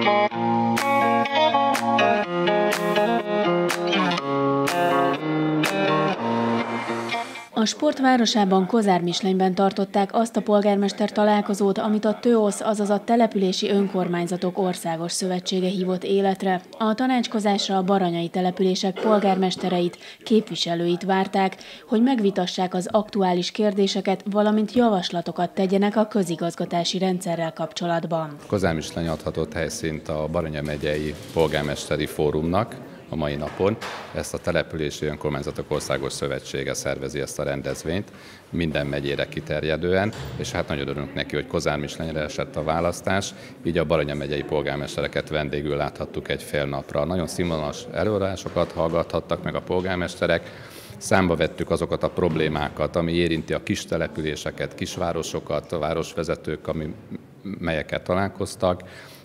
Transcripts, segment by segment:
Thank you. A sportvárosában Kozármislenyben tartották azt a polgármester találkozót, amit a TÖOSZ, azaz a Települési Önkormányzatok Országos Szövetsége hívott életre. A tanácskozásra a baranyai települések polgármestereit, képviselőit várták, hogy megvitassák az aktuális kérdéseket, valamint javaslatokat tegyenek a közigazgatási rendszerrel kapcsolatban. Kozármisleny adhatott helyszínt a Baranya megyei polgármesteri fórumnak, a mai napon. Ezt a Települési Önkormányzatok Országos Szövetsége szervezi ezt a rendezvényt, minden megyére kiterjedően, és hát nagyon örülünk neki, hogy Kozár Mislenyre esett a választás, így a Baranya megyei polgármestereket vendégül láthattuk egy fél napra. Nagyon színvonalas előadásokat hallgathattak meg a polgármesterek, számba vettük azokat a problémákat, ami érinti a kis településeket, kisvárosokat, a városvezetők, ami, melyekkel találkoztak,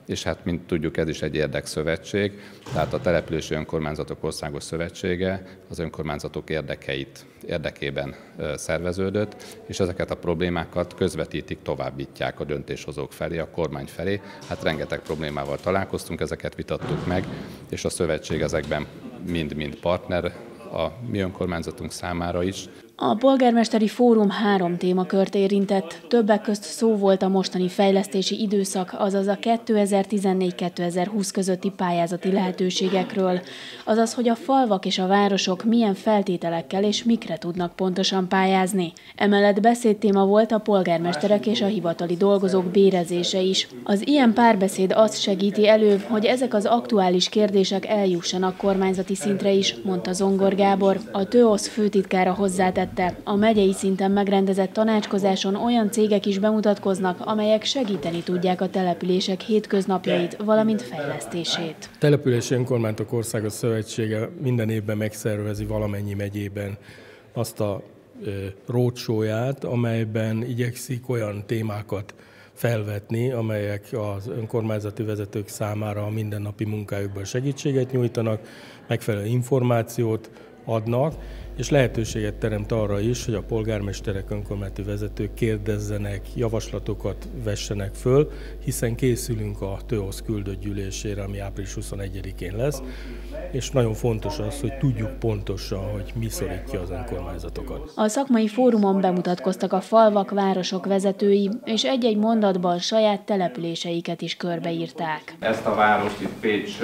és hát, mint tudjuk, ez is egy érdekszövetség, tehát a Települési Önkormányzatok Országos Szövetsége az önkormányzatok érdekeit érdekében szerveződött, és ezeket a problémákat közvetítik, továbbítják a döntéshozók felé, a kormány felé. Hát rengeteg problémával találkoztunk, ezeket vitattuk meg, és a szövetség ezekben mind-mind partner, a mi önkormányzatunk számára is. A polgármesteri fórum három témakört érintett. Többek közt szó volt a mostani fejlesztési időszak, azaz a 2014-2020 közötti pályázati lehetőségekről, azaz, hogy a falvak és a városok milyen feltételekkel és mikre tudnak pontosan pályázni. Emellett beszédtéma volt a polgármesterek és a hivatali dolgozók bérezése is. Az ilyen párbeszéd azt segíti elő, hogy ezek az aktuális kérdések eljussanak kormányzati szintre is, mondta Zongor Gábor, a TÖOSZ főtitkára hozzátett említette, a megyei szinten megrendezett tanácskozáson olyan cégek is bemutatkoznak, amelyek segíteni tudják a települések hétköznapjait, valamint fejlesztését. A Települési Önkormányzatok Országos Szövetsége minden évben megszervezi valamennyi megyében azt a rócsóját, amelyben igyekszik olyan témákat felvetni, amelyek az önkormányzati vezetők számára a mindennapi munkájukban segítséget nyújtanak, megfelelő információt adnak, és lehetőséget teremt arra is, hogy a polgármesterek, önkormányzati vezetők kérdezzenek, javaslatokat vessenek föl, hiszen készülünk a TÖOSZ küldött gyűlésére, ami április 21-én lesz, és nagyon fontos az, hogy tudjuk pontosan, hogy mi szorítja az önkormányzatokat. A szakmai fórumon bemutatkoztak a falvak, városok vezetői, és egy-egy mondatban saját településeiket is körbeírták. Ezt a várost itt Pécs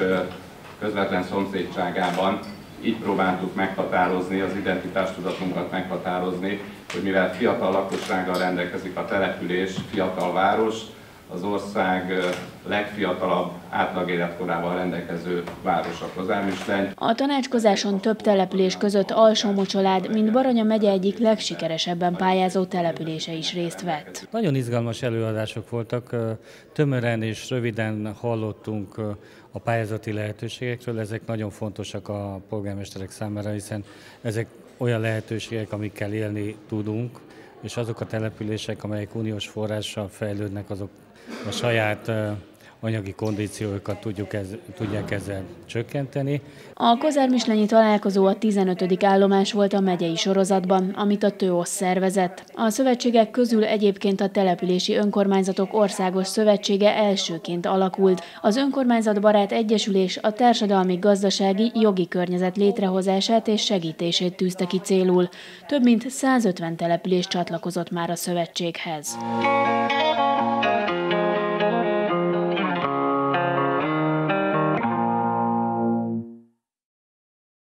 közvetlen szomszédságában így próbáltuk meghatározni, az identitástudatunkat meghatározni, hogy mivel fiatal lakossággal rendelkezik a település, fiatal város, az ország legfiatalabb átlagéletkorával rendelkező város a Kozármisleny. A tanácskozáson több település között Alsó-Mocsolád, mint Baranya megye egyik legsikeresebben pályázó települése is részt vett. Nagyon izgalmas előadások voltak, tömören és röviden hallottunk a pályázati lehetőségekről, ezek nagyon fontosak a polgármesterek számára, hiszen ezek olyan lehetőségek, amikkel élni tudunk, és azok a települések, amelyek uniós forrással fejlődnek, azok a saját anyagi kondíciókat tudjuk ez, tudják ezzel csökkenteni. A Kozármislenyi találkozó a 15. állomás volt a megyei sorozatban, amit a TÖOSZ szervezett. A szövetségek közül egyébként a Települési Önkormányzatok Országos Szövetsége elsőként alakult. Az Önkormányzatbarát Egyesülés a társadalmi, gazdasági, jogi környezet létrehozását és segítését tűzte ki célul. Több mint 150 település csatlakozott már a szövetséghez.